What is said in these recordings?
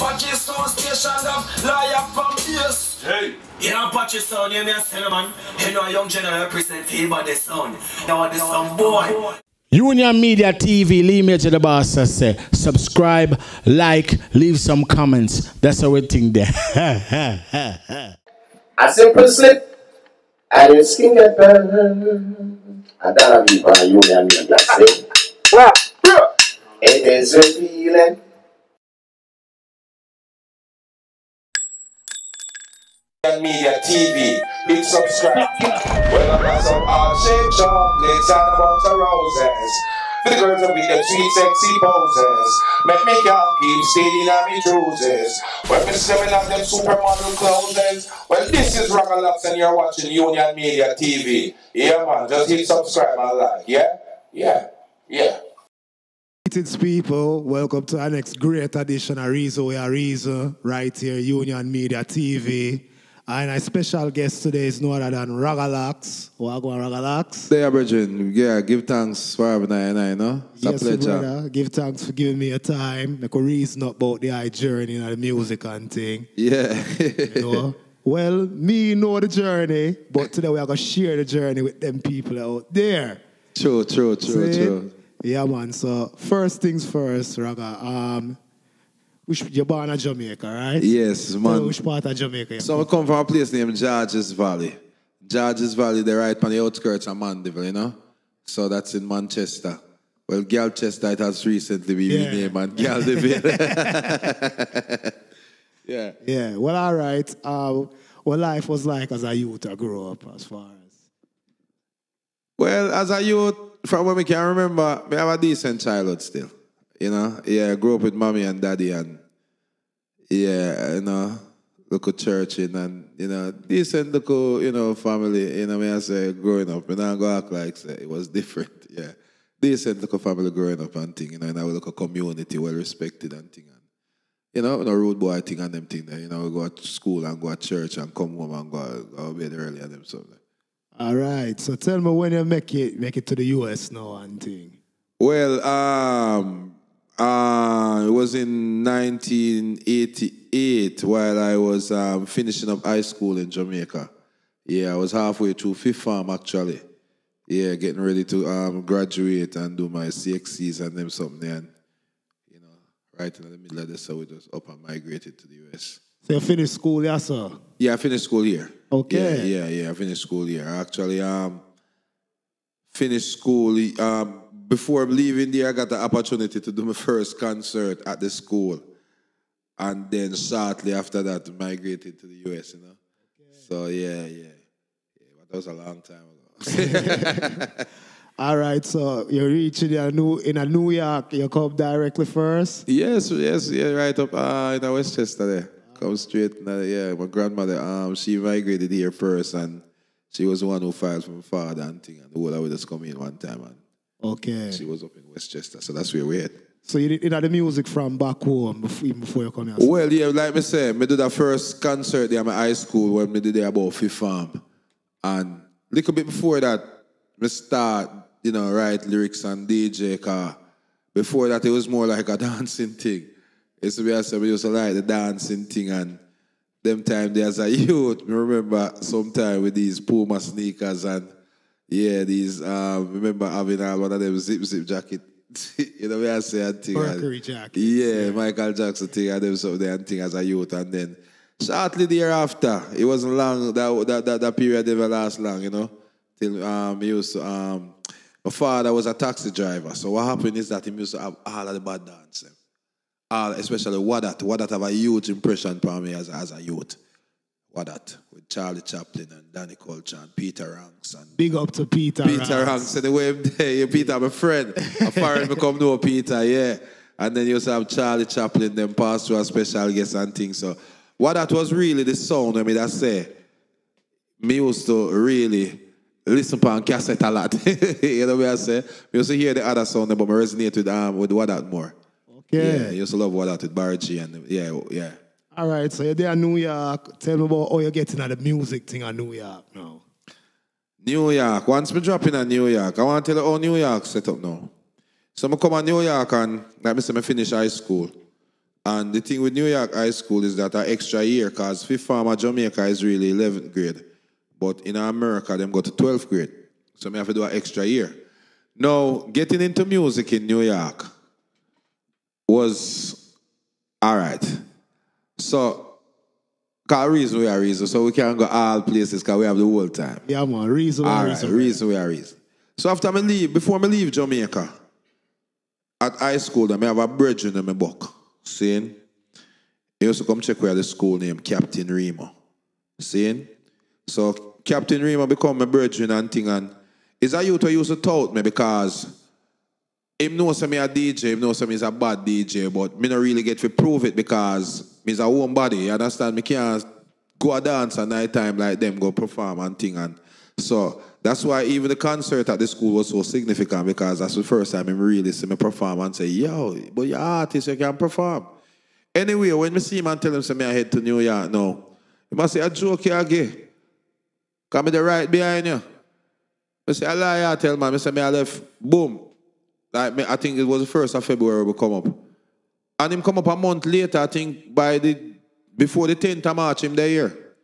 Pakistan station of liar from ears. Hey. You know Pakistan, you know Cinnamon. You know a young general represent favor the son. Now the son boy. Union Media TV, Lee Major the boss I say, subscribe, like, leave some comments. That's everything there. A simple slip, and your skin get burned. And that'll be for Union Media say. It is a feeling. Media TV. Big subscribe. Well, I got some heart-shaped chocolates and a bunch of roses. For the girls that with them sweet, sexy poses. Make me y'all keep stating on me cruises. When me seven of them supermodel clothes. Well, this is Ragga Lox and you're watching Union Media TV. Yeah, man, just hit subscribe and like. Yeah? Yeah. Yeah. Greetings, people. Welcome to our next great edition of Reason We Are Reason, right here, Union Media TV. And our special guest today is no other than Ragga Lox. Wagwan Ragga Lox. There, Bridget. Yeah, give thanks for having I and I, no? It's yes, a pleasure. brother. Give thanks for giving me your time. Make a reason about the high journey and the music and thing. Yeah. You know? well, me know the journey, but today we are going to share the journey with them people out there. true, true, true, See? true. Yeah, man. So first things first, Ragga. Um, which you're born in Jamaica, right? Yes, man. which part of Jamaica? So I come from a place named Georges Valley. Georges Valley, they're right on the outskirts of Mandeville, you know? So that's in Manchester. Well, Galchester, it has recently been Yeah. renamed and Galdeville. yeah. Yeah, well, all right. Uh, what life was like as a youth I grew up, as far as. Well, as a youth, from when we can remember, we have a decent childhood still. You know, yeah, I grew up with mommy and daddy and yeah, you know, local church in and you know, decent local, you know, family, you know, me I say growing up, and I go act like say it was different, yeah. Decent local family growing up and thing, you know, in our local community, well respected and thing. And, you know, no road boy thing and them thing there, you know, we go to school and go to church and come home and go, go bed early and them something. All right. So tell me when you make it make it to the US now and thing. Well, um, uh, it was in 1988 while I was um, finishing up high school in Jamaica. Yeah, I was halfway through fifth form actually. Yeah, getting ready to um, graduate and do my CXCs and them something. And, you know, right in the middle of this, so we just up and migrated to the US. So you finished school, yes, sir? Yeah, I finished school here. Okay. Yeah, yeah, yeah. I finished school here. Actually um finished school um before leaving there. I got the opportunity to do my first concert at the school, and then shortly after that, migrated to the US. You know. So yeah, yeah, yeah. But that was a long time ago. All right. So you're reaching a new in a New York. You come directly first. yes, yes, yeah. Right up uh, in Westchester there. Come straight. uh, yeah, my grandmother. Um, she migrated here first, and she was the one who filed for my father and thing. And the whole I would just come in one time and. Okay. She was up in Westchester, so that's where we're at. So you did you know the music from back home before, even before you come here. Well, yeah, like me say, me do the first concert there at my high school when me did there about fifth form. And little bit before that, me start, you know, write lyrics and DJ car. Before that, it was more like a dancing thing. It's to be I said, we used to like the dancing thing and them time there as a youth, me remember sometime with these Puma sneakers and yeah, these um remember having uh, one of them zip zip jacket. you know what I say thing. Mercury jackets, Yeah, Michael Jackson thing and them something and thing as a youth and then shortly thereafter, it wasn't long that that that, that period never last long, you know. Till um he used to um my father was a taxi driver. So what happened is that he used to have all of the bad dancing. All especially Wadat. Wadat have a huge impression upon me as, as a youth. Wadat with Charlie Chaplin and Danny Culture and Peter Ranks and Big up to Peter. Peter Ranks. So the way him there, yeah, Peter, my friend. A foreign become know Peter, yeah. And then you also have Charlie Chaplin, then pass through a special guest and things. So what that was really the sound, I mean, I say, me used to really listen to on cassette a lot. you know what I say? Me used to hear the other sound, but I resonate with um with what that more. Okay. Yeah, I used to love what that with Barry G and yeah, yeah. All right. So you're there in New York. Tell me about how you're getting at the music thing in New York now. New York. Once me drop in New York, I want to tell you how New York set up now. So I come to New York and like me say, I finish high school. And the thing with New York High School is that an extra year, because fifth form of Jamaica is really 11th grade. But in America, them go to 12th grade. So I have to do an extra year. Now, getting into music in New York was all right. So, cause reason we are reason, so we can't go all places because we have the whole time. Yeah, man. Reason, All right, reason. reason we are reason. So after me leave, before me leave Jamaica, at high school, I have a brethren in my book. Seeing? He used to come check where the school name, Captain Remo. Seeing? So Captain Remo become my brethren and thing and is a youth who used to tout me because him know say me a DJ, him know say me is a bad DJ, but me not really get to prove it because me's a home body. You understand? Me can't go a dance at night time like them go perform and thing and so that's why even the concert at the school was so significant because that's the first time I really see me perform and say, yo, but you're artist, you can perform. Anyway, when me see him and tell him say me I head to New York now, he must say a joke you gay. Come me the right behind you. I say, I lie, I tell man, I say me I left, boom. Like me, I think it was the first of February we come up. And him come up a month later, I think by the before the 10th of March, him there here.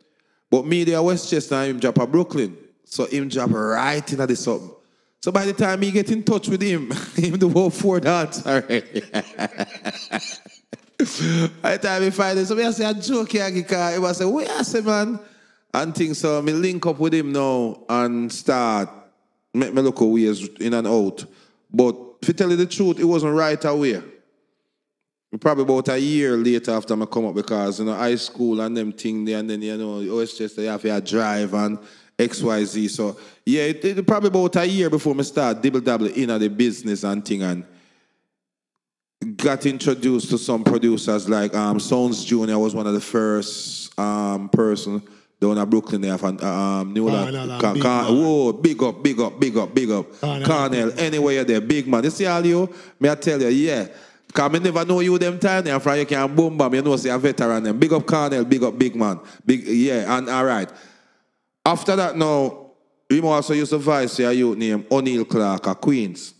But me there Westchester and him drop a Brooklyn. So him drop right into the something. So by the time he get in touch with him, him the whole four dance already. by the time he find it, so me say a joke here, because he was say, where I say man? And things so me link up with him now and start make me look away in and out. But to tell you the truth, it wasn't right away. Probably about a year later after I come up because you know high school and them thing there and then you know OSS you have to drive and XYZ. So yeah, it, it probably about a year before I start dibble dabble in the business and thing and got introduced to some producers like um Sounds Junior was one of the first um person down at Brooklyn there from um New Oh, York. no, no, big Whoa, big up, big up, big up, big up. Oh, no, Cornell, anywhere you're there, big man. You see all you? May I tell you, yeah. Cause me never know you them time there from you can boom bam, you know say a veteran them. Big up Cornell, big up big man. Big yeah, and all right. After that now, Remo also used to voice a youth named O'Neill Clark of Queens.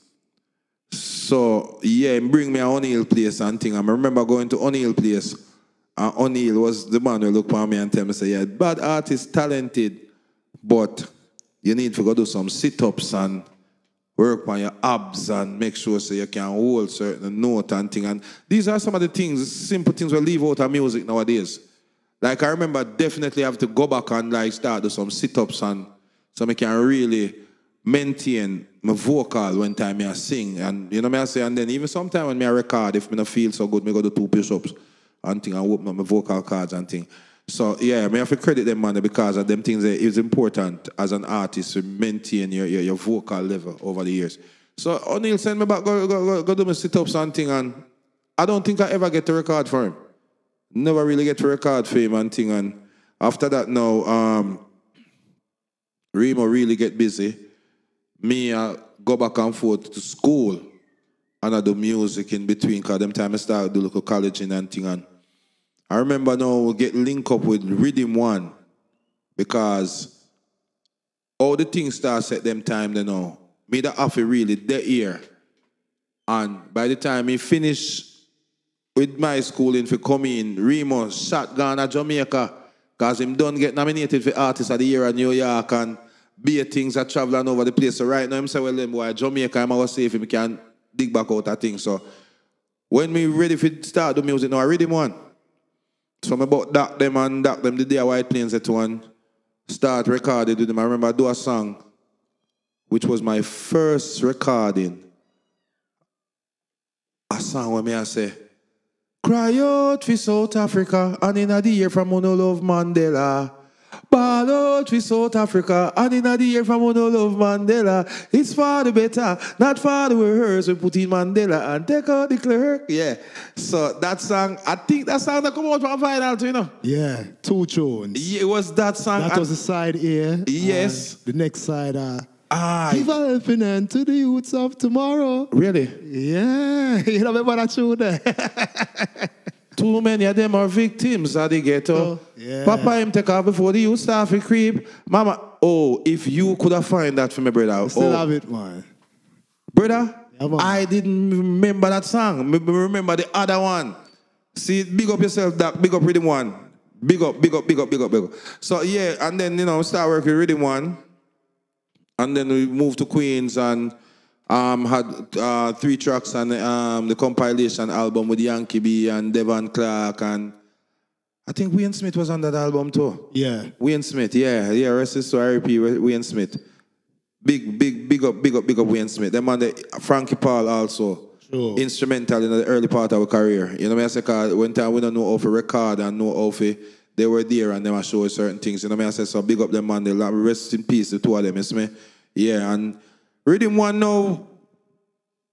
So yeah, bring me a O'Neill place and thing. I remember going to O'Neill place. And O'Neill was the man who looked at me and tell me, say, yeah, bad artist, talented, but you need to go do some sit-ups and work on your abs and make sure so you can hold certain note and thing. And these are some of the things, simple things we leave out of music nowadays. Like I remember definitely have to go back and like start do some sit-ups and so I can really maintain my vocal when time I sing. And you know me I say, and then even sometimes when I record, if me not feel so good, me go do two push-ups and thing and open up my vocal cards and thing. So yeah, me have to credit them man because of them things that is important as an artist to maintain your, your, your vocal level over the years. So O'Neill send me back, go, go, go, go do my sit-ups and thing and I don't think I ever get to record for him. Never really get to record for him and thing and after that now, um, Remo really get busy. Me uh, go back and forth to school and I do music in between because them time I start do local college and thing and I remember now we get link up with Rhythm One because all the things start at them time they know. Me the to really the year. And by the time he finish with my schooling for coming, Remo shotgun at Jamaica because him done get nominated for Artist of the Year at New York and be a things are traveling over the place. So right now, I'm saying, well, them boy, Jamaica, I'm always safe if we can dig back out that thing. So when me ready for start the music now, I read him one. So I'm about dock them and dock them the day White Plains at one. Start recording with them. I remember I do a song, which was my first recording. A song where me I say, Cry out for South Africa and in the year from Uno Love Mandela. Ball out for South Africa and in the year from Uno Love Mandela. It's for the better, not for the worse. We put in Mandela and take out de Klerk. Yeah. So that song, I think that song that come out from too, you know. Yeah, two tunes. Yeah, it was that song. That and- was the side A. Yes. The next side, uh, Ah, give a helping hand to the youths of tomorrow. really? Yeah, you know remember that tune there? Too many of them are victims of the ghetto. Oh, yeah. Papa him take off before the youth start to creep. Mama, oh, if you could have find that for me, brother. I Still oh, have it, man. Brother, Yeah, man. I didn't remember that song. Me- me Remember the other one. See, big up yourself, Doc. Big up Rhythm One. Big up, big up, big up, big up, big up. So yeah, and then you know, start working with Rhythm One. And then we moved to Queens and um, had uh, three tracks on um, the compilation album with Yankee B and Devon Clark and I think Wayne Smith was on that album too. Yeah. Wayne Smith, yeah, yeah, rest is to RIP, Wayne Smith. Big, big, big up, big up, big up Wayne Smith. Them on the Frankie Paul also. Sure. Instrumental in the early part of our career. You know what I say? Cause when time we don't know how to record and know how to, they were there and they were showing certain things. You know what I say? So big up them man. They like, rest in peace, the two of them, you see me? Yeah, and Rhythm One now,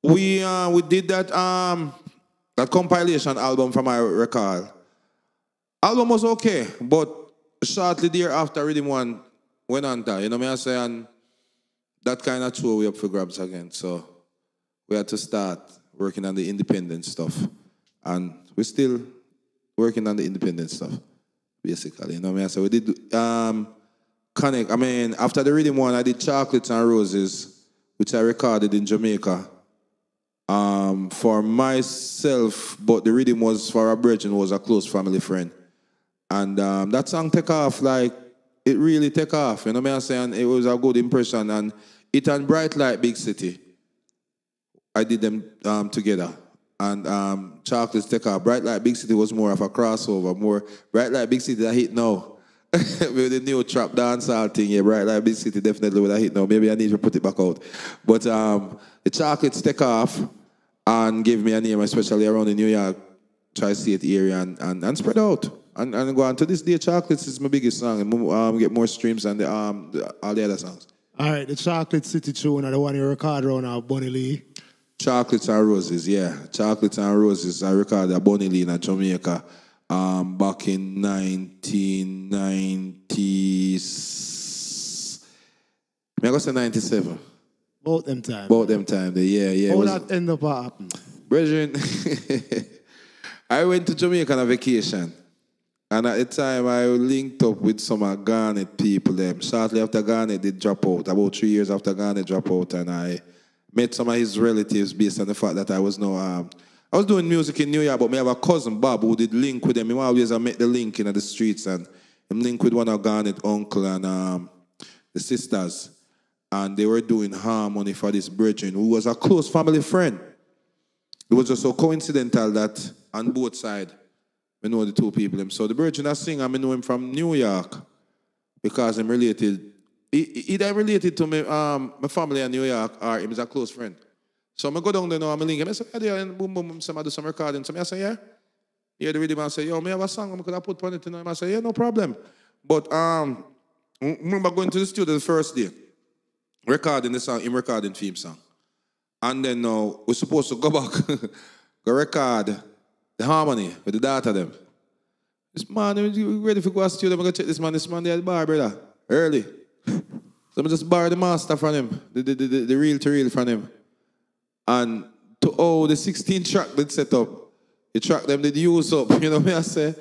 we uh, we did that um that compilation album from my record. Album was okay, but shortly thereafter, Rhythm One went on to, you know what I say? And that kind of threw we up for grabs again. So we had to start working on the independent stuff. And we're still working on the independent stuff, basically. You know what I? So we did um, Connect. I mean, after the Rhythm One, I did Chocolates and Roses, which I recorded in Jamaica. Um, for myself, but the rhythm was for a brethren was a close family friend. And um, that song take off like it really take off. You know what I'm saying? It was a good impression. And it and Bright Light Big City. I did them um, together. And um, Chocolates take off. Bright Light Big City was more of a crossover, more Bright Light Big City that hit now. with the new trap dancehall thing, yeah, right? Light Big City definitely would have hit now. Maybe I need to put it back out. But um, the Chocolates take off and give me a name, especially around the New York tri-state area and, and, and spread out. And, and go on to this day, Chocolates is my biggest song. And um, get more streams than the, um, the, all the other songs. All right, the Chocolate City tune, the one you record around now, Bunny Lee. Chocolates and Roses, yeah. Chocolates and Roses. I recorded at Bunny Lee in Jamaica um, back in 1990. I go say 97. Both them time. Both them time. Yeah, yeah. How that end up happening? Brethren, I went to Jamaica on a vacation. And at the time, I linked up with some of Garnett people. Them. Shortly after Garnett did drop out, about three years after Garnett drop out, and I met some of his relatives based on the fact that I was no, um, I was doing music in New York, but me have a cousin Bob who did link with them. He always I met the link in the streets, and him link with one of Garnett uncle and um, the sisters, and they were doing harmony for this brethren who was a close family friend. It was just so coincidental that on both sides, we know the two people. Them. So the virgin I sing, I know him from New York because I'm related. He, he related to me, um, my family in New York or him a close friend. So I'm go down there now, I'm link him. I say, yeah, there, and boom, boom, boom, somebody do some recording. So I yeah. Yeah, the rhythm, I say, yo, me have a song, I could have put on it. I say, yeah, no problem. But um, remember going to the studio the first day, recording the song, him recording the theme song. And then now we're supposed to go back, go record the harmony with the daughter them. This man, we ready for go to the studio, I'm gonna check this man, this man there at the bar, brother. Early. So I'm just borrow the master from him, the, the, the, the real to real from him. And to oh the 16 track that set up, the track them did use up, you know what I say?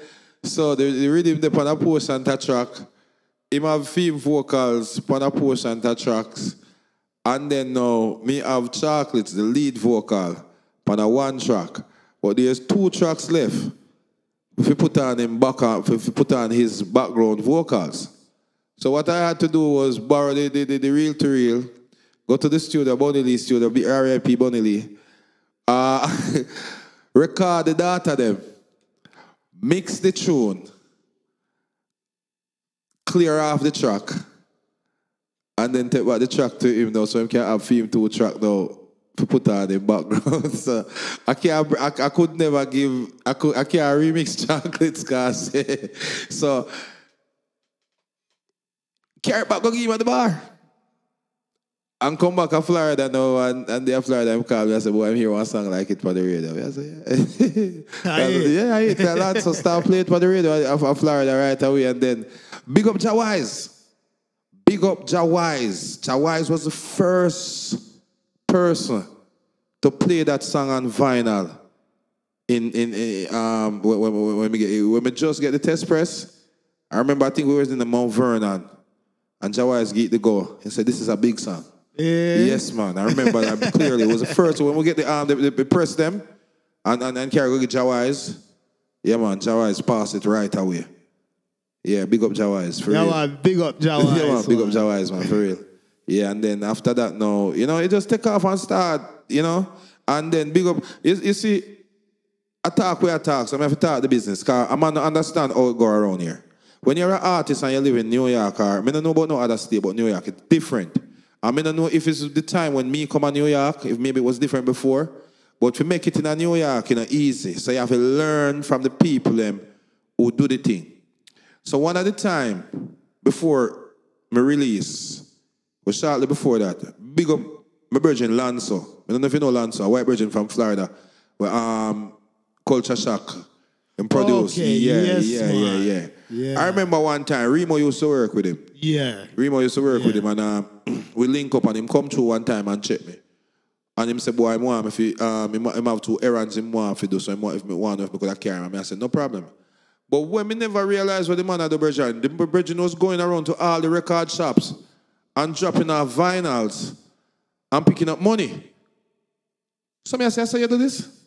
So the, the rhythm they on a portion that track. Him have theme vocals on a portion tracks. And then now me have chocolates, the lead vocal, on a one track. But there's two tracks left. If you put on him back on, if you put on his background vocals. So what I had to do was borrow the, the, the, the reel to reel, go to the studio, Bunny Lee studio, RIP Bunny Lee, uh, record the data them, mix the tune, clear off the track, and then take back the track to him now so he can have film two track now to put on the background. so I can't I, I could never give I could I can't remix chocolates cause so carry back go give him at the bar. And come back to Florida now, and, and they are Florida, I'm called me. I said, boy, I'm here one song like it for the radio. I said, yeah. I yeah, I hate a lot. So start playing it for the radio of, of Florida right away. And then big up Jah Wise. Big up Jah Wise. Jawise was the first person to play that song on vinyl. In in, in um when, when, when we get when we just get the test press, I remember I think we was in the Mount Vernon, and Jah Wise get the go. He said, "This is a big song." Yeah. Yes, man. I remember that clearly. It was the first one. we get the um the, the, the press them, and and, and carry go get Jah Wise. Yeah, man, Jah Wise pass it right away. Yeah, big up Jah Wise for Yeah, real. man, big up Jah Wise. yeah, man, big up man. Jah Wise, man, for real. Yeah, and then after that, no, you know, it just take off and start, you know, and then big up. You, you see, I talk where I talk, so I have to talk the business, because I'm to understand how it go around here. When you're an artist and you live in New York, or I don't know about no other state, but New York, it's different. I mean, I know if it's the time when me come to New York, if maybe it was different before, but we make it in a New York, you know, easy. So you have to learn from the people them who do the thing. So one at the time, before my release, was shortly before that, big up my virgin Lanso. I don't know if you know Lanso, a white virgin from Florida, where um Culture Shock and produce. Okay, yeah, yes, yeah, yeah, yeah, Yeah. I remember one time Remo used to work with him. Yeah. Remo used to work with him and um, we link up and him come through one time and check me. And him say, boy, I want if he, um, him, him have two errands him want to do, so him want if me want if me could carry him. I said, no problem. But when me never realized what the man had the Virgin, the Virgin was going around to all the record shops and dropping off vinyls and picking up money. So me I say, I say, you do this?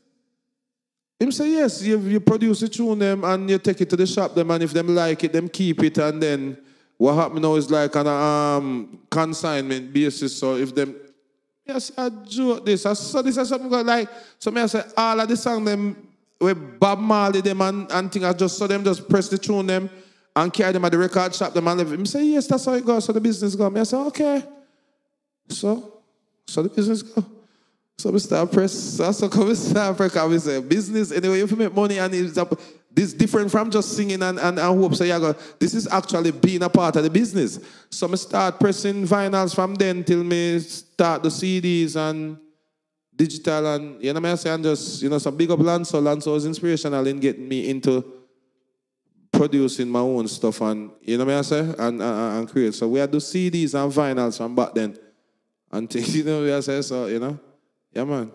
Him say, yes, you, you produce it tune them and you take it to the shop them and if them like it, them keep it and then what happened now is like on a um, consignment basis. So if them, yes, I do this. I saw this as something like, so me I say, all of the song them, with Bob Marley them and, and thing, I just saw them just press the tune them and carry them at the record shop them and leave. Him say, yes, that's how it goes. So the business go. Me I say, okay. So, so the business go. So we start press. So so come we start press. Cause we say business anyway. If you make money and it's up, this is different from just singing and and, and hope. So you go. This is actually being a part of the business. So I start pressing vinyls from then till me start the CDs and digital and you know what I say and just you know some big up Lanso. Lanso was inspirational in getting me into producing my own stuff and you know what I say and, and, and create. So we had the CDs and vinyls from back then. And things, you know what I say? So, you know, yeah, man.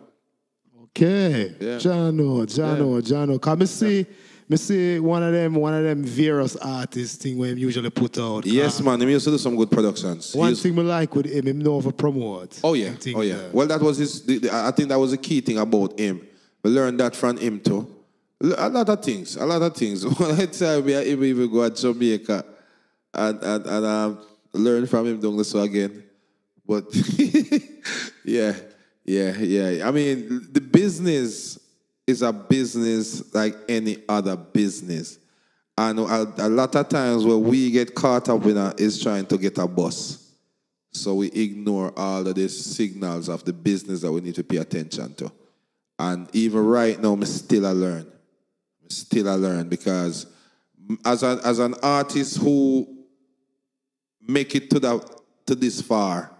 Okay. Yeah. Jano, Jano, Jano. Come me see, me see one of them, one of them various artists thing where him usually put out. Yes, Uh, man. He used to do some good productions. One used- thing me like with him, him know how to promote. oh yeah, oh yeah. Well, that was his. The, the- I think that was the key thing about him. We learned that from him too. A lot of things. A lot of things. One time we even even go to Jamaica and and, and um, learn from him doing this again. But yeah, yeah, yeah. I mean, the business is a business like any other business. And a, a lot of times where we get caught up in a, is trying to get a bus. So we ignore all of these signals of the business that we need to pay attention to. And even right now, I'm still I learn. Me Still I learn because as, a, as an artist who make it to that to this far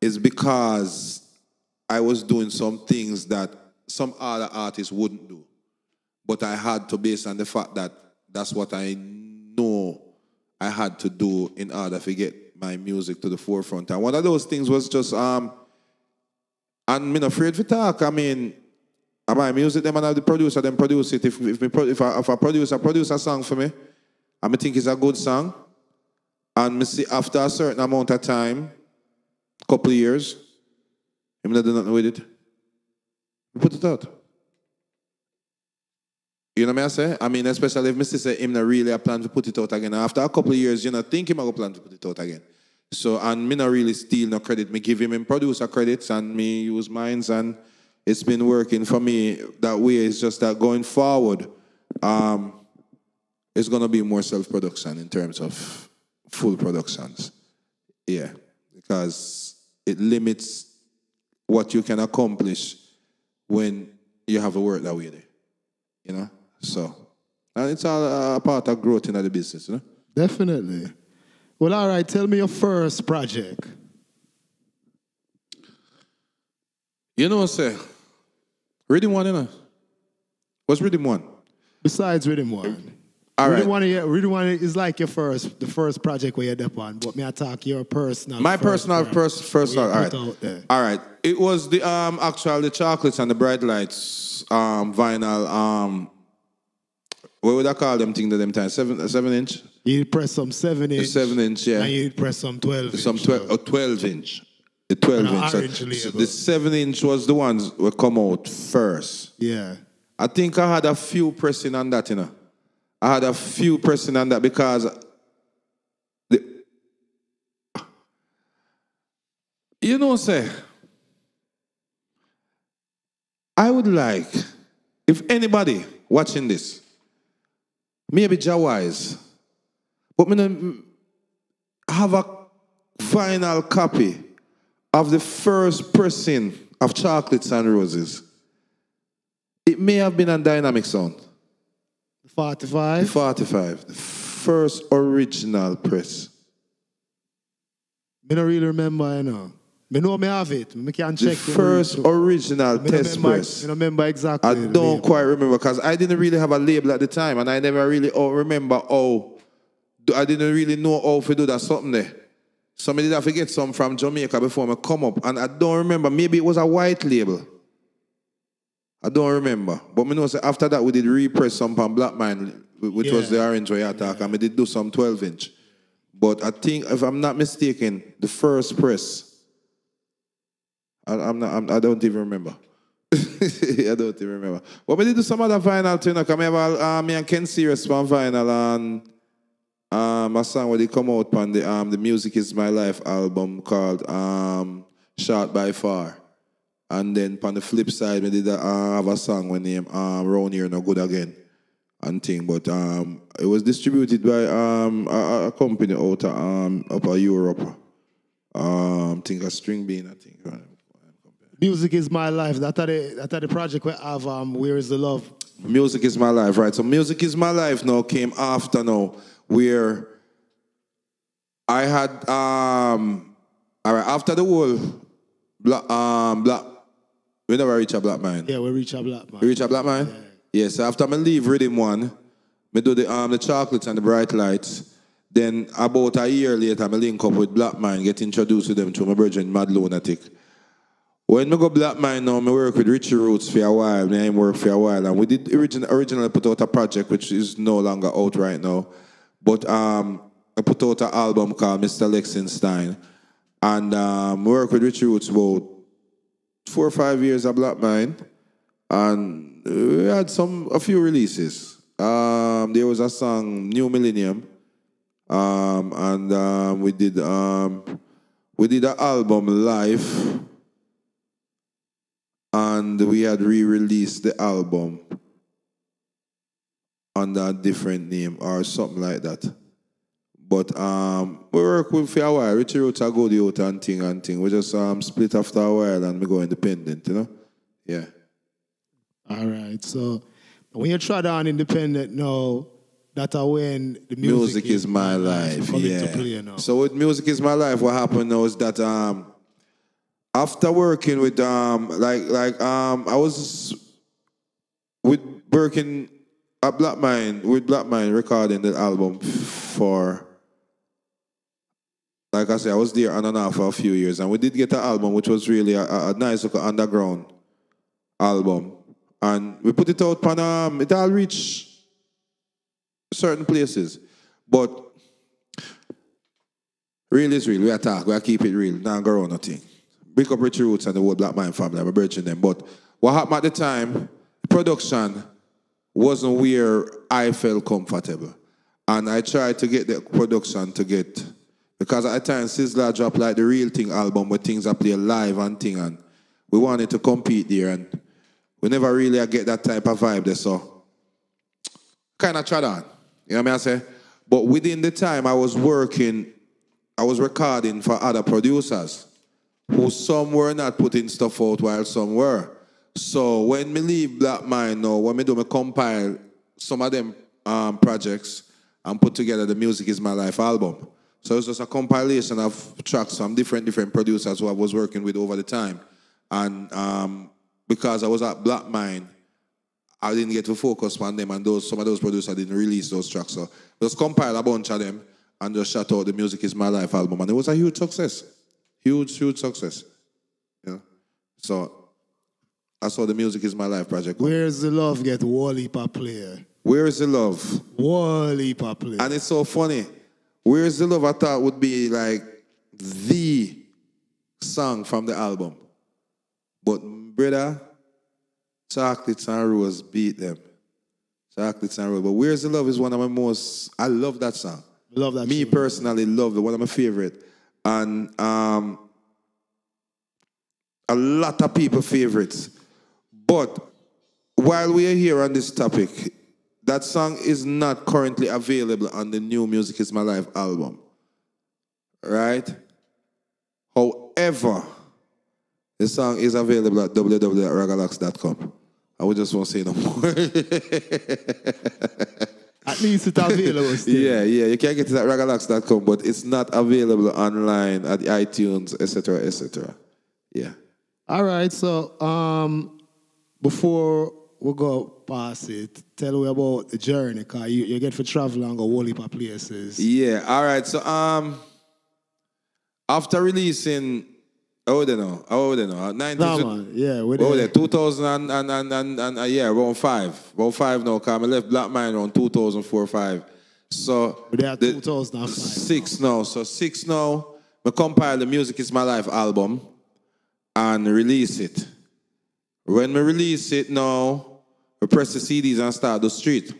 is because I was doing some things that some other artists wouldn't do. But I had to base on the fact that that's what I know I had to do in order to get my music to the forefront. And one of those things was just um and not afraid to talk. I mean, I buy music, them and I the producer, them produce it. If if, me, if, I, if a producer produce a song for me, and me think it's a good song, and me see after a certain amount of time, couple years, I'm not doing nothing with it. We put it out. You know what I say? I mean, especially if Mr. say him not really a plan to put it out again. After a couple of years, you know, think him a plan to put it out again. So, and me not really steal no credit. Me give him in producer credits and me use mines and it's been working for me that way. It's just that going forward, um, it's gonna be more self-production in terms of full productions. Yeah, because it limits what you can accomplish when you have a work that way there. You know? So and it's all a part of growth in the business, you know? Definitely. Well, all right. Tell me your first project. You know, what I say, Rhythm One, you know? What's Rhythm One? Besides Rhythm One. All right. One, yeah, Rhythm One is like your first, the first project we you're up on. But me talk your personal. My first personal first first all right. put out there. All right. It was the um actual the chocolates and the bright lights um vinyl um what would I call them thing that them time? Seven seven inch? You press some seven inch. Seven inch, yeah. And you press some twelve. Some inch. twelve or twelve inch. The twelve inch. So- so the seven inch was the ones that come out first. Yeah. I think I had a few pressing on that, you know. I had a few pressing on that because the, you know, say, I would like, if anybody watching this, maybe Jah Wise, but me have a final copy of the first pressing of Chocolates and Roses. It may have been on Dynamic Sound. 45. 45. The first original press. Me don't really remember, you know. Me know me have it. Me can The check. first original don't test remember, press. me don't remember exactly. I don't quite remember because I didn't really have a label at the time and I never really oh, remember oh I didn't really know how to do that something there. So I did have to get some from Jamaica before I come up and I don't remember. Maybe it was a white label. I don't remember. But me know say after that we did repress some from Black Mind, which was Yeah. the orange way attack, and we did do some 12 inch. But I think if I'm not mistaken, the first press. I, I'm not. I'm, I don't even remember. I don't even remember. But we did do some other vinyl too. Because I have uh, me and Ken Serious on vinyl and um, a song where they come out on the um, the Music Is My Life album called um, Shot by Far. And then on the flip side, we did a, uh, have a song with name um, Round Here No Good Again and thing. But um, it was distributed by um, a, a company out of, um, up of Europe. Um, think a string bean, I think. Music is my life. That are the that are the project we have. Um, where is the love? Music is my life, right? So music is my life now came after now, where I had um all right after the whole black um black we never reach a black man. Yeah, we reach a black man. We reach a black man? Yeah. so after me leave Rhythm One, me do the um the chocolates and the bright lights. Then about a year later, me link up with Black Mind, get introduced to them to my brethren Mad Lunatic. When me go Black Mind now, me work with Richie Roots for a while, me ain't work for a while. And we did origin, originally put out a project which is no longer out right now. But um I put out an album called Mr. Lexingstein. And um work with Richie Roots about four or five years of Black Mind and we had some a few releases. Um, there was a song New Millennium, um, and um, we did um, we did an album live, and we had re-released the album under a different name or something like that. But um, we work with for a while. Richie wrote a good youth and thing and thing. We just um, split after a while and we go independent, you know? Yeah. All right. So when you try to on independent now, that are when the music, music, is, my life. Yeah. into play now. So with music is my life, what happened now is that um, after working with um, like like um, I was with working at Black Mind with Black Mind recording the album for. Like I said, I was there on and off for a few years, and we did get an album which was really a, a, nice underground album, and we put it out on um, it all reached certain places. But real is real. We attack. We keep it real. Now go on nothing. Big up Richie Roots and the whole Black Mind family. I'm bridging them. But what happened at the time, production wasn't where I felt comfortable. And I tried to get the production to get because at the time Sizzla dropped like the real thing album where things are played live and thing and we wanted to compete there and we never really get that type of vibe there. So kind of tried on. You know what? I say? But within the time I was working, I was recording for other producers who some were not putting stuff out while some were. So when me leave Black Mind now, when me do me compile some of them um, projects and put together the Music Is My Life album. So it's just a compilation of tracks from different different producers who I was working with over the time. And um, because I was at Black Mind, I didn't get to focus on them, and those some of those producers didn't release those tracks. So just compile a bunch of them and just shout out the Music Is My Life album, and it was a huge success, huge, huge success. You know, so that's how the Music Is My Life project. Where's the love get Wally player? Where is the love? Wally player. And it's so funny. Where is the love? I thought would be like the song from the album, but brother, Chocolates and Rose beat them. Chocolates and Rose. But Where's the Love is one of my most, I love that song. Love that. Me tune. personally love it, one of my favorite. And um, a lot of people favorites. But while we are here on this topic, that song is not currently available on the new Music Is My Life album. Right? However, the song is available at www.ragalax.com. I would just won't say no more. At least it's available still. yeah, yeah, you can get it at ragalax.com, but it's not available online at iTunes, etc., etc. Yeah. All right, so um, before we go past it, tell me about the journey, because you, you get for travel and go whole heap of places. Yeah. All right. So um, after releasing, oh, they know, oh, they know, nineteen. No, man, yeah, with Oh, the- 2000 and, and, and, and, and uh, yeah, around five. Around five now, because I left Black Mind around 2004 5. So, But they are the 2005 Six now. So, six now, we compile the Music Is My Life album and release it. When we release it now, we press the CDs and start the street.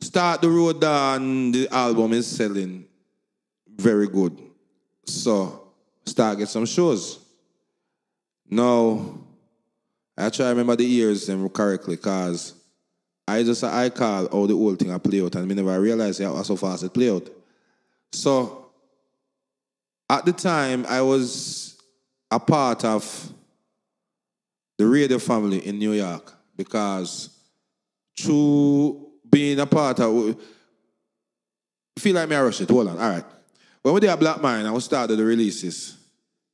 Start the road down, the album is selling very good. So, start get some shows. Now, I try to remember the years them correctly because I just I call all the old thing I play out and me never realized how so fast it play out. So at the time I was a part of the radio family in New York because through being a part of feel like me I rush it. Hold on. All right. When we did a Black Mind and we started the releases,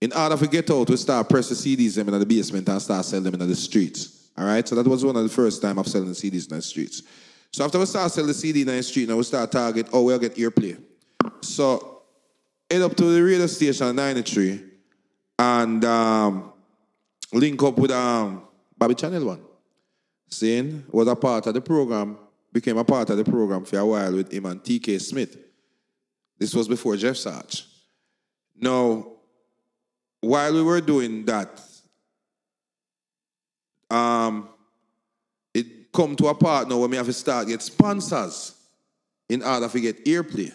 in order to get out, we start press the CDs in the basement and start selling them in the streets. All right? So that was one of the first time of selling the CDs in the streets. So after we start selling the CD in the street, now we start target, oh, we'll get earplay. So head up to the radio station 93 and um, link up with um, Bobby Channel One. Saying was a part of the program, became a part of the program for a while with him and TK Smith. This was before Jeff Sarge. Now, while we were doing that, um, it come to a part now where we have to start get sponsors in order to get airplay.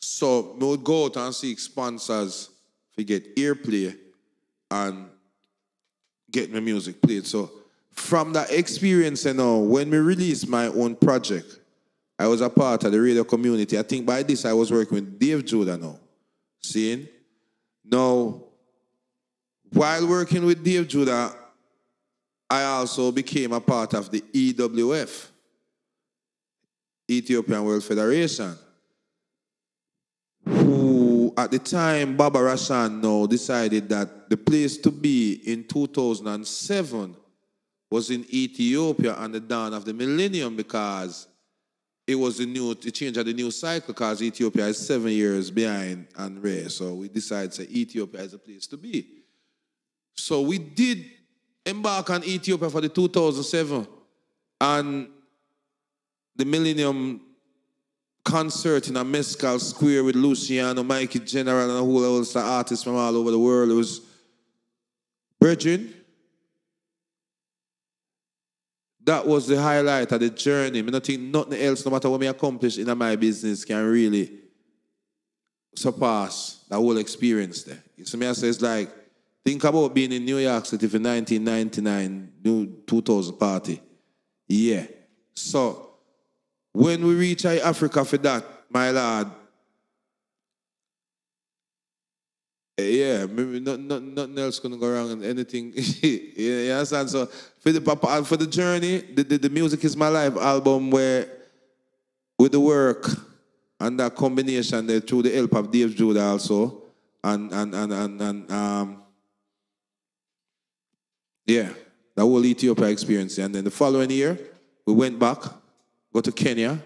So we would go out and seek sponsors to get airplay and get my music played. So from that experience, you know, when we released my own project, I was a part of the radio community. I think by this I was working with Dave Judah now. Seeing? Now, while working with Dave Judah, I also became a part of the EWF, Ethiopian World Federation, at the time, Baba Rashan decided that the place to be in 2007 was in Ethiopia on the dawn of the millennium because it was the new the change of the new cycle because Ethiopia is seven years behind and rare. So we decided that Ethiopia is a place to be. So we did embark on Ethiopia for the 2007 and the Millennium concert in a Meskel Square with Luciano, Mikey General, and a whole host of artists from all over the world. It was Brethren. That was the highlight of the journey. I don't think nothing else, no matter what I accomplish in my business, can really surpass that whole experience there. So me I say it's like, think about being in New York City for 1999, new 2000 party. Yeah. So when we reach Africa for that, my lad, eh, yeah, maybe not, not, nothing else gonna go wrong and anything. you you understand? So for the papa- for the journey, the, the, the music is my life album where with the work and that combination there through the help of Dave Judah also and and and and, and um yeah, the whole Ethiopia experience. And then the following year, we went back, go to Kenya.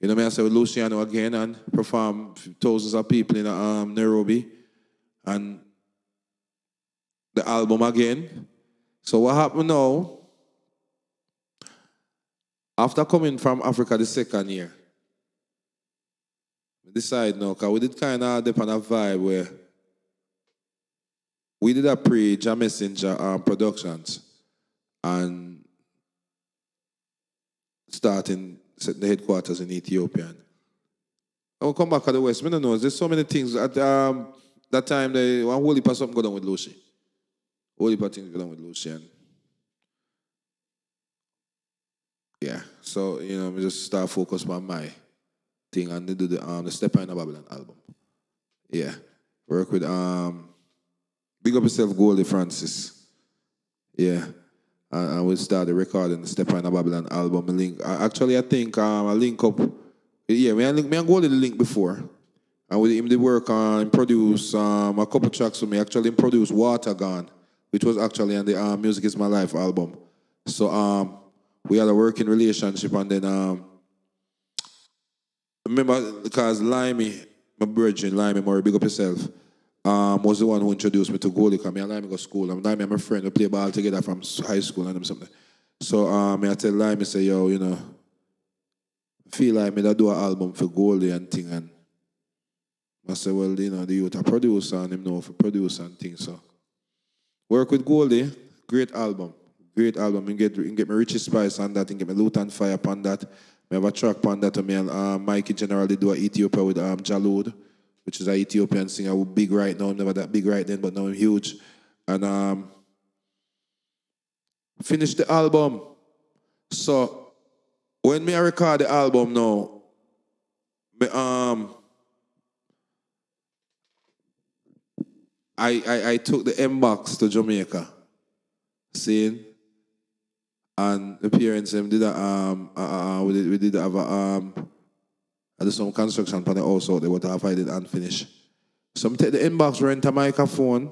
You know, me I said with Luciano again and perform thousands of people in um, Nairobi. And the album again. So what happened now? After coming from Africa the second year, we decide now, because we did kind of dip on a vibe where we did a pre Jam Messenger um, Productions and starting the headquarters in Ethiopia. And I will come back to the West. I don't know. There's so many things. At um, that time, they one whole heap of something go down with Lucy. Whole heap of things go down with Lucy. And yeah, so, you know, we just start focus on my thing and do the, um, the Step in Babylon album. Yeah. Work with, um, big up yourself, Goldie Francis. Yeah. And, and we started recording the Step in Babylon album. Link. Actually, I think um, I link up yeah, me and, me and Goldie link before. And with him, they work on produce um, a couple tracks with me. Actually, produce Water Gone, which was actually on the um, Music Is My Life album. So um, we had a working relationship, and then um, remember because Limey, my brethren, Limey Murray, big up yourself, um, was the one who introduced me to Goldie. Because me and Limey go school, and Limey, my friend, we play ball together from high school and something. So um, I tell Lime, I say, yo, you know feel like me that do an album for Goldie and thing and I say, well, you know, the youth a producer and him know for produce and things. So work with Goldie, great album. Great album. You get and get me Richie Spice on that and get me Lutan Fyah on that. Me have a track on that and me and um, Mikey generally do a Ethiopia with um, Jalud, which is an Ethiopian singer who big right now, never that big right then, but now I'm huge. And um finish the album. So when me I record the album now, me, um, I, I, I took the M-Box to Jamaica, seeing, and the parents them did a, um uh, uh, we did we did have a um I did some construction for the house out there, what I did unfinished. So I take the M-Box, rent a microphone,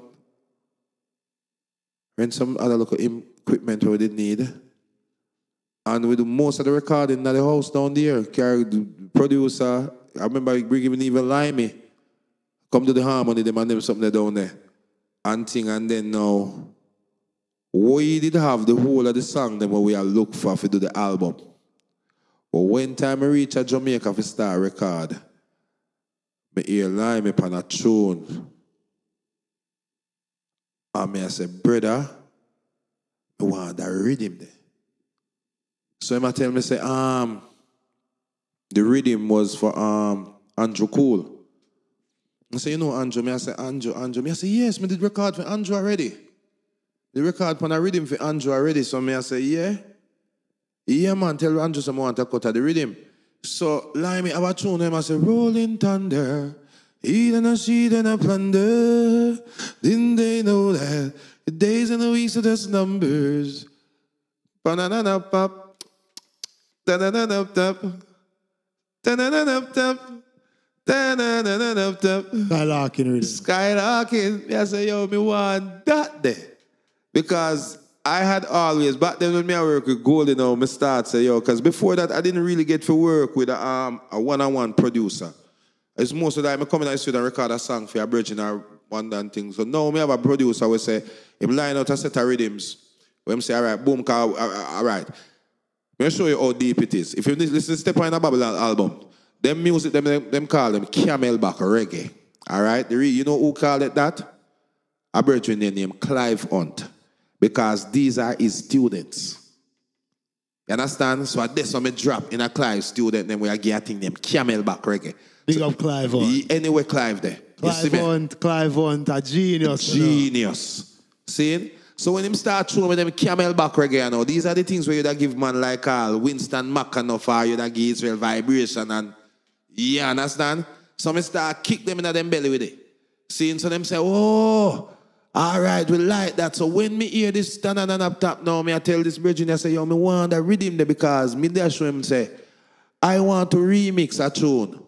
rent some other local equipment we didn't need. And we do most of the recording at the house down there. Carry the producer. I remember bringing even Limey. Come to the harmony, them and them something down there. And thing, and then now, we did have the whole of the song them where we are look for to do the album. But when time I reach a Jamaica for start record, me hear me upon a tune. And me I say, brother, I want that rhythm there. So he might tell me, say, um, the rhythm was for um Andrew Cool. I say, you know Andrew? Me I say, Andrew, Andrew. Me I say, yes, me did record for Andrew already. The record on a rhythm for Andrew already. So me I say, yeah. Yeah, man, tell Andrew some want to cut of the rhythm. So lie me have a tune him I say, Rolling Thunder, eat and a seed and a plunder. Didn't they know that the days and the weeks are just numbers? Banana pop. Da da da da da da da Skylarking rhythm. Skylarking. I say, yo, me want that there. Because I had always, back then when me I work with Goldie now, me start say, yo, because before that I didn't really get to work with a, um, a one-on-one producer. It's most of the time I come in the studio and record a song for a bridge and a one and things. So now me have a producer we say, him line out a set of rhythms. When say, all right, boom, car, all right. Let me show you how deep it is. If you listen to Step on a Babylon album, them music, them, them, them call them camelback reggae. All right? You know who called it that? A brethren name Clive Hunt. Because these are his students. You understand? So at this one, drop in a Clive student, then we are getting them camelback reggae. Big so, up Clive Hunt. Anyway, Clive there. Clive Hunt, Clive Hunt, a genius. Genius. See? So when him start showing me them camelback reggae, you know, these are the things where you da give man like all Winston McAnuff or uh, you da give Israel vibration and you understand? So me start kick them in them belly with it. Seeing so them say, oh, all right, we like that. So when me hear this standing on up top now, me I tell this virgin, I say, yo, me want to redeem there because me there show him say, I want to remix a tune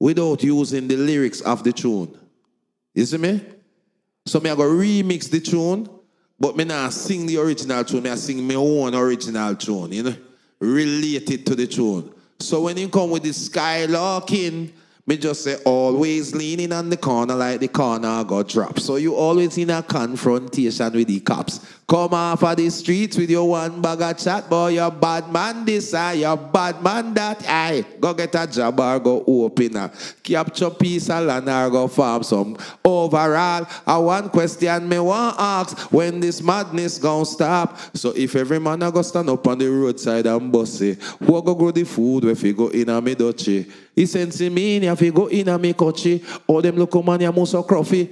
without using the lyrics of the tune. You see me? So me I go remix the tune but me not sing the original tune, me I sing my own original tune, you know, related to the tune. So when you come with the skylarking, Me just say always leaning on the corner like the corner got dropped. So you always in a confrontation with the cops. Come off of the streets with your one bag of chat, boy. You're bad man this, I, you're bad man that. I go get a job or go open a capture piece of land or go farm some. Overall, I one question me want ask when this madness gon' stop. So if every man a go stand up on the roadside and bossy, who go grow the food if you go in a me dutchy? He sends me in if you go in a me coachy. All them local man ya musa crofty.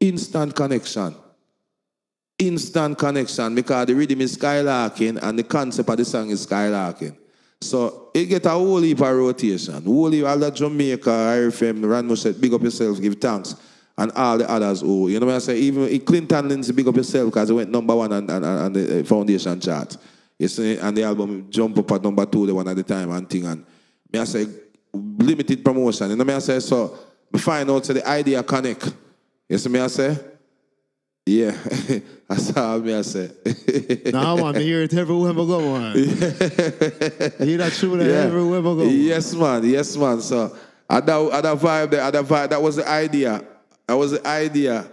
Instant connection instant connection because the rhythm is skylarking and the concept of the song is skylarking. So it get a whole heap of rotation. Whole heap of Jamaica, RFM, Ranmo said, big up yourself, give thanks. And all the others who, you know what I say, even Clinton Lindsay, big up yourself because it went number one on, on, on the uh, foundation chart. You see, and the album jump up at number two, the one at the time and thing. And me I say, limited promotion. You know what I say? So, me find out so the idea connect. You see me I say? Yeah, that's how me I say. Nah, man, me hear it everywhere I go, man. You hear that tune Yeah. everywhere I go. Yes, man. Yes, man. So at that, at that vibe there, at that vibe, that was the idea. That was the idea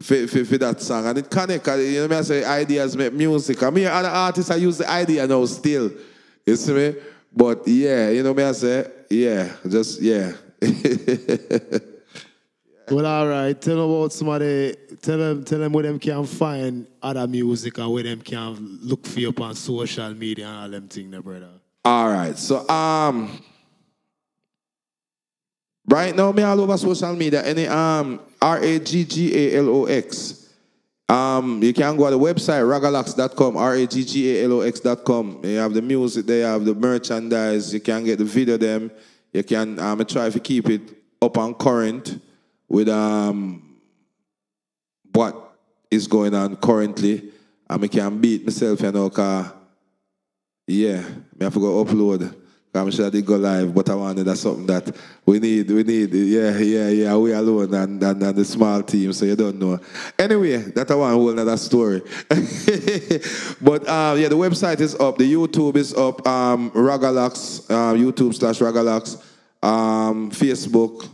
for, for, for that song. And it connect, you know me I say ideas make music. I mean, other artists, I use the idea now still. You see me? But yeah, you know me I say, yeah, just, yeah. Well, all right. Tell them about somebody. Tell them, tell them where them can find other music and where them can look for you up on social media and all them things, there, brother. All right. So um right now me all over social media. Any um R A G G A L O X. Um you can go to the website raggalox.com, R-A-G-G-A-L-O-X.com. You have the music there, you have the merchandise, you can get the video them. You can um try to keep it up on current with um what is going on currently. And I can beat myself, you know, cause yeah, me have to go upload. I'm sure I didn't go live, but I wanted that's something that we need, we need. Yeah, yeah, yeah, we alone and, and, and the small team, so you don't know. Anyway, that I want whole another story. but uh, yeah, the website is up, the YouTube is up, um, Ragga Lox, uh, YouTube slash Ragga Lox, um, Facebook,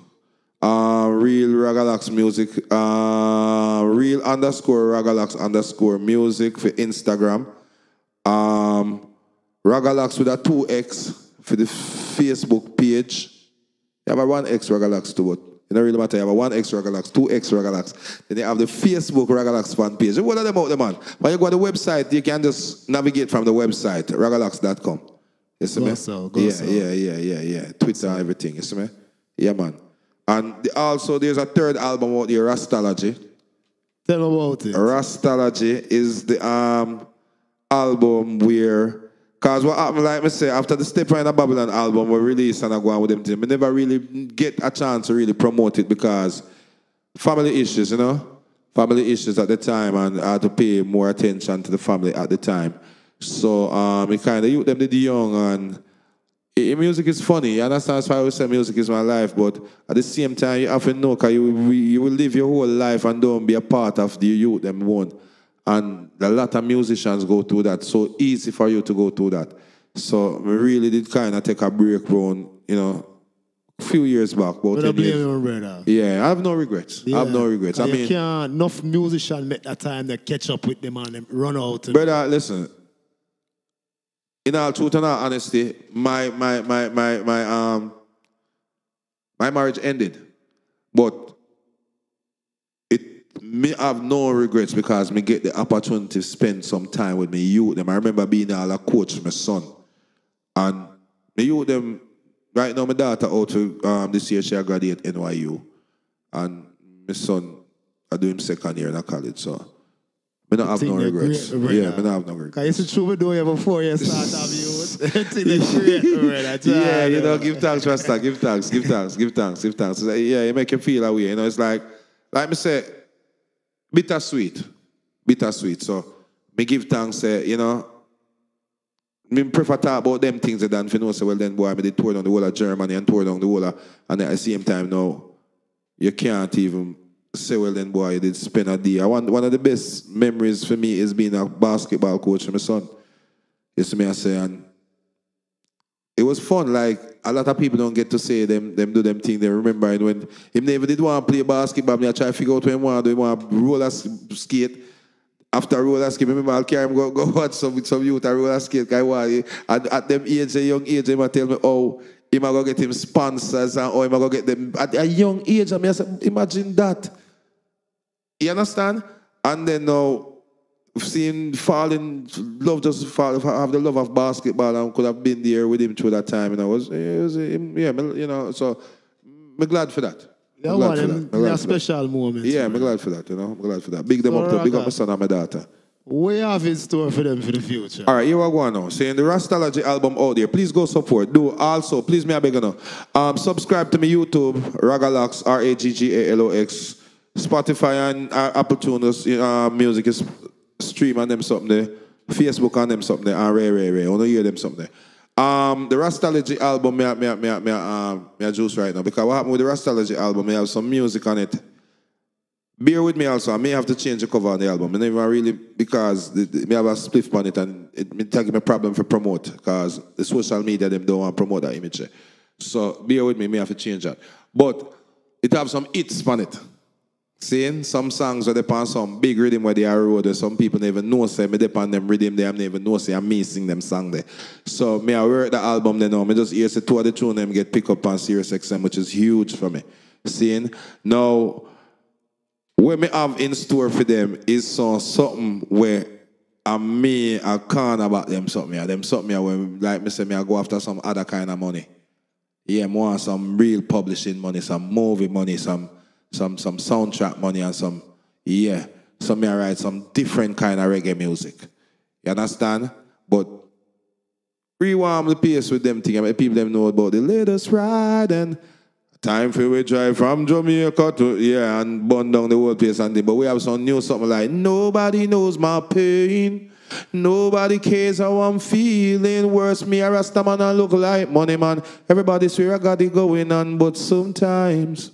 uh, Real Ragga Lox Music, uh, Real underscore Ragga Lox underscore Music for Instagram. Um, Ragga Lox with a 2X for the Facebook page. You have a 1X Ragga Lox to but it don't really matter. You have a 1X Ragga Lox, 2X Ragga Lox. Then you have the Facebook Ragga Lox fan page. What are them out there, man? When you go to the website, you can just navigate from the website, raggalox.com. You see Go me? so, go yeah, so. yeah, yeah, yeah, yeah. Twitter, everything. You see me? Yeah, man. And the- also, there's a third album out there, Rastology. Tell them about it. Rastology is the um album where cause what happened, like me say, after the Step in the Babylon album we released and I go on with them team, we never really get a chance to really promote it because family issues, you know? Family issues at the time and I had to pay more attention to the family at the time. So um it kinda youth them did the young and music is funny. You understand? That's why I always say music is my life. But at the same time, you have to know because you, will- you will live your whole life and don't be a part of the youth them won't. And a lot of musicians go through that. So easy for you to go through that. So we really did kind of take a break round, you know, a few years back. But I blame you, brother. Yeah, I have no regrets. I have no Yeah. regrets. I mean, can't, enough musicians make that time to catch up with them and them run out. Brother, listen. In all truth and all honesty, my my my my my um my marriage ended, but me have no regrets because me get the opportunity to spend some time with me youth. Them I remember being all a coach for my son, and me youth them right now. My daughter out to um this year she a graduate NYU, and my son I do him second year in a college so. Me not have no regrets. brother. yeah, me not have no regrets. It's true we do it before you start have youth. Think they're great, brother. Yeah, you know, give thanks, Rasta, give thanks, give thanks, give thanks, give thanks. Like, yeah, it make you feel that way. You know, it's like, like me say, bittersweet, bittersweet. So, me give thanks, uh, you know, me prefer to talk about them things than for know, say, well, then, boy, I did tour down the whole of Germany and tour down the whole of, and at the same time, now, you can't even say, well, then, boy, you did spend a day. I want, one of the best memories for me is being a basketball coach for my son. You see me, I say, and it was fun. Like a lot of people don't get to say them them do them thing. They remember it when him never did want to play basketball. Me I try to figure out when want to do. Want to roller skate. After roller skate, remember I'll carry him go go watch some some youth and roller skate. Guy why at, at them age, a young age, might tell me, oh, he might go get him sponsors and oh, he might go get them at a young age. I mean, imagine that. You understand? And then now, seeing fall in love, just fall, have the love of basketball, and could have been there with him through that time. And I was, it was yeah, you know. So, I'm glad for that. That I'm glad one, for that. Glad for that. special moments. Yeah, man. I'm glad for that. You know, I'm glad for that. Big them So, up to big up my son and my daughter. We have in store for them for the future. All right, here we go now. Saying the Rastology album out there. Please go support. Do also, please me I beg now. Um, subscribe to me YouTube, Ragga Lox, R A G G A L O X. Spotify and uh, Apple Tunes uh, music is stream on them something there. Facebook on them something there. And Ray Ray Ray. I want to hear them something there. Um, the Rastology album, me, I- me, I- me, I- me, I, um, me I juice right now. Because what happened with the Rastology album, me have some music on it. Bear with me also. I may have to change the cover on the album. I never really because the, the, me have a spliff on it and it may take me a problem for promote because the social media them don't want to promote that image. So bear with me. May have to change that. But it have some hits on it. Seeing some songs where they on some big rhythm where they are road some people never know say me depend them rhythm they have never know say I'm missing them song there. So me I work the album then now. Me just hear say two of the tune them get pick up on Sirius XM which is huge for me. Seeing now what me have in store for them is some something where I me I can't about them something. Them something when like me say me I go after some other kind of money. Yeah, more some real publishing money, some movie money, some some some soundtrack money and some yeah. Some me I write some different kind of reggae music. You understand? But rewarm the pace with them thing. I mean, people them know about the latest ride and time for we drive from Jamaica to yeah and burn down the whole place and thing. But we have some new something like nobody knows my pain. Nobody cares how I'm feeling. Worse, me a Rasta man and look like money man. Everybody swear I got it going on, but sometimes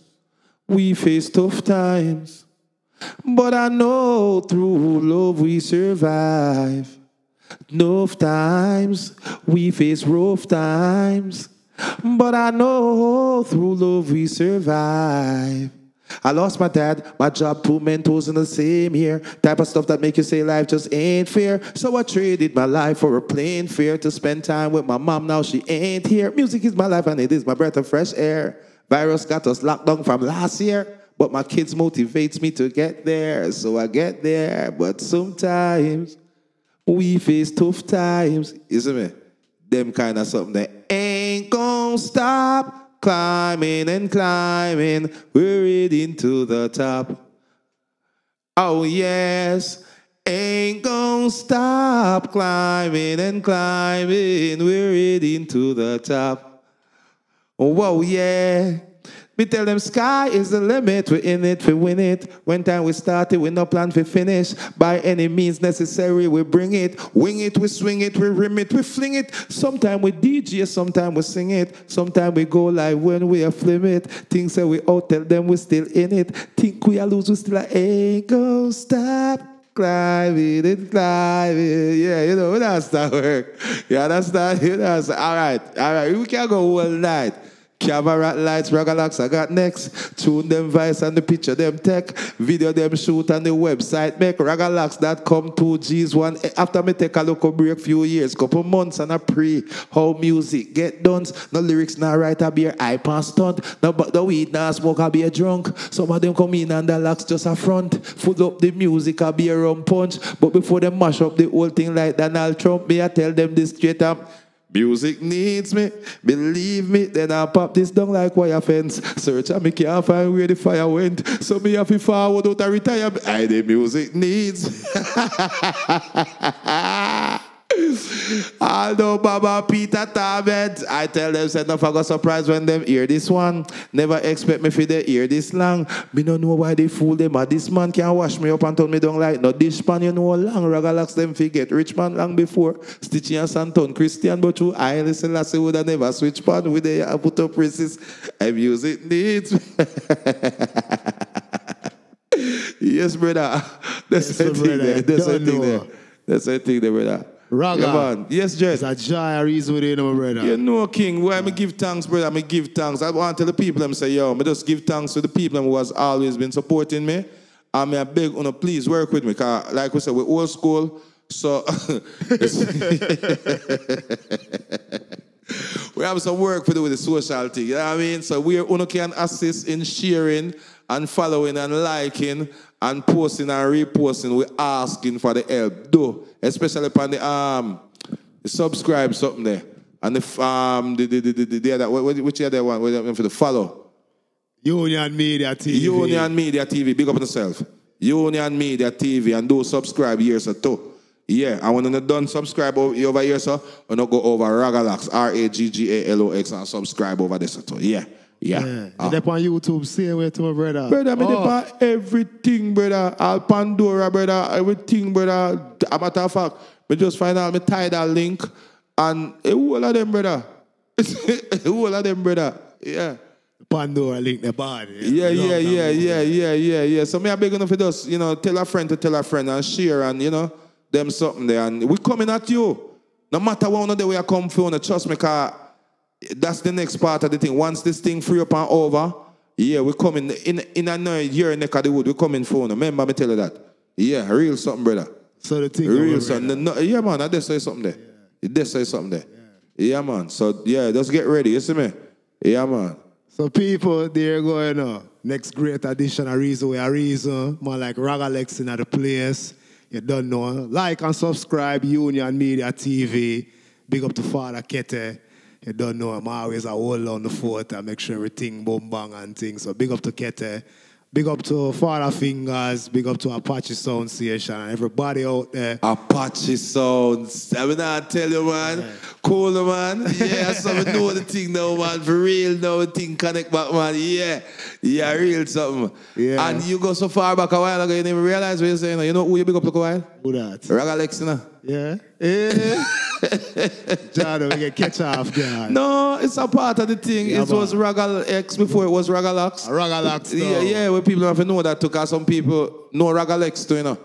we face tough times. But I know through love we survive. Enough times we face rough times, but I know through love we survive. I lost my dad, my job, two mentors in the same year. Type of stuff that make you say life just ain't fair. So I traded my life for a plane fare to spend time with my mom. Now she ain't here. Music is my life and it is my breath of fresh air. Virus got us locked down from last year. But my kids motivates me to get there. So I get there. But sometimes we face tough times, isn't it? Them kind of something that ain't gonna stop climbing and climbing. We're heading to the top. Oh yes, ain't gonna stop climbing and climbing. We're heading to the top. Whoa, yeah. Me tell them sky is the limit. We're in it, we win it. When time we started, we no plan to finish. By any means necessary, we bring it. Wing it, we swing it, we rim it, we fling it. Sometime we DJ, sometime we sing it. Sometime we go live when we are flim it. Things that we out, tell them we still in it. Think we are lose, we still like, ain't gonna stop. Climbing and climbing. Yeah, you know, that's that work. You understand? You understand? All right, all right. We can go all night. Camera lights, Ragga Lox, I got next. Tune them voice and the picture them tech. Video them shoot on the website. Make raggalox.com two G's one. After me take a look break few years, couple months and I pre. How music get done. No lyrics, now write a beer, I pass stunt. No but the weed, now smoke, I be a drunk. Some of them come in and the locks just a front. Full up the music, I be a rum punch. But before they mash up the whole thing like Donald Trump, me I tell them this straight up. Music needs me, believe me. Then I pop this down like wire fence. Search and me can't find where the fire went. So me have to forward out a retire. I the music needs. Although Baba Peter Tabet, I tell them, said, no, I got surprised when them hear this one. Never expect me for they hear this long. Me don't know why they fool them, but this man can wash me up and tell me don't like no dish pan, you know, long. Ragga Lox them forget rich man long before. Stitchy and Santon Christian, but you I listen, I say, would I never switch pan with they put up races. I music needs. yes, brother. That's Yes, the thing brother. there. That's the thing know. there. That's the thing there, brother. Ragga. Yeah, man. Yes, Jed. It's a joy reason with you, my brother. You know, King, why me give thanks, brother? Me give thanks. I want to tell the people, them say, yo, me just give thanks to the people them who has always been supporting me. And me I beg on please work with me. Cause like we said, we're old school. So we have some work to do with the social thing. You know what I mean? So we are uno can assist in sharing and following and liking and posting and reposting. We're asking for the help. Do especially upon the um the subscribe something there. And the um the the the, the, the other which other one What- for the follow. Union Media TV. Union Media TV, big up on yourself. Union Media TV, and do subscribe here, so too. Yeah, and when you're done subscribe over, here, so know, go over Ragga Lox, R A G G A L O X, and subscribe over there, so too. Yeah, yeah. Yeah. Ah. They on YouTube, same way to my brother. Brother, me Oh. oh. everything, brother. All Pandora, brother. Everything, brother. A matter of fact, me just find out me tidal link and a whole of them, brother. a whole of them, brother. Yeah. Pandora link the body. Yeah, yeah, yeah, yeah, yeah, yeah, yeah. So me I beg enough for just, you know, tell a friend to tell a friend and share and, you know, them something there. And we coming at you. No matter what one day we are come for, you trust me, cause that's the next part of the thing. Once this thing free up and over, yeah, we coming in in a year neck of the wood, we coming for you. Remember me tell you that. Yeah, real something, brother. So the thing. Real something. No, yeah, man, I just say something there. Yeah. Just say something there. Yeah. man. So yeah, just get ready. You see me? Yeah, man. So people, there going on. Next great addition, a reason we a reason. Man like Ragga Lox in the place. You don't know. Like and subscribe, Union Media TV. Big up to Father Kete. You don't know. I'm always a hold on the fort and make sure everything boom bang and things. So big up to Kete. Big up to Father Fingers. Big up to Apache Sound Station. and Everybody out there. Apache sounds. I mean, I tell you, man. Cool, man. Yeah, so we know the thing now, man. For real, now the thing connect back, man. Yeah. Yeah, real something. Yeah. And you go so far back a while ago, you didn't even realize what you're saying. You know who you big up to a while? Who that? Ragga Lox, you know? Yeah. Yeah. John, we get catch off guard. No, it's a part of the thing. Yeah, it was man. Ragal X before it was Ragga Lox. Ragalox. Yeah, yeah, where people have to know that to because some people know Ragalex too, you know.